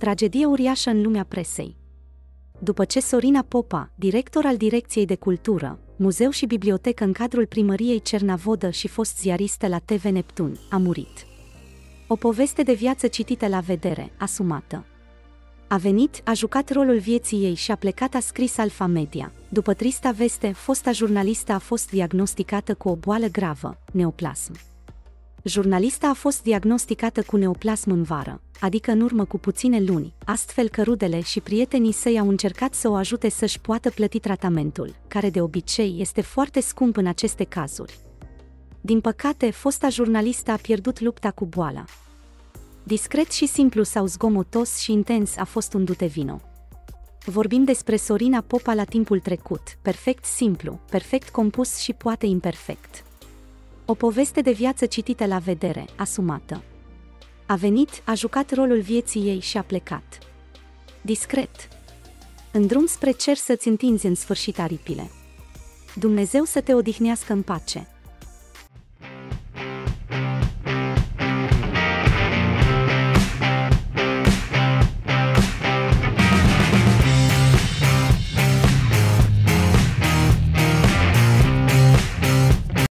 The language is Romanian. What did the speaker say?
Tragedie uriașă în lumea presei. După ce Sorina Popa, director al Direcției de Cultură, Muzeu și Bibliotecă în cadrul primăriei Cernavodă și fost ziaristă la TV Neptun, a murit. O poveste de viață citită la vedere, asumată. A venit, a jucat rolul vieții ei și a plecat a scris Alfa Media. După trista veste, fosta jurnalistă a fost diagnosticată cu o boală gravă, neoplasm. Jurnalista a fost diagnosticată cu neoplasm în vară, adică în urmă cu puține luni, astfel că rudele și prietenii săi au încercat să o ajute să-și poată plăti tratamentul, care de obicei este foarte scump în aceste cazuri. Din păcate, fosta jurnalistă a pierdut lupta cu boala. Discret și simplu sau zgomotos și intens a fost un dute vino. Vorbim despre Sorina Popa la timpul trecut, perfect simplu, perfect compus și poate imperfect. O poveste de viață citită la vedere, asumată. A venit, a jucat rolul vieții ei și a plecat. Discret. În drum spre cer să-ți întinzi în sfârșit aripile. Dumnezeu să te odihnească în pace.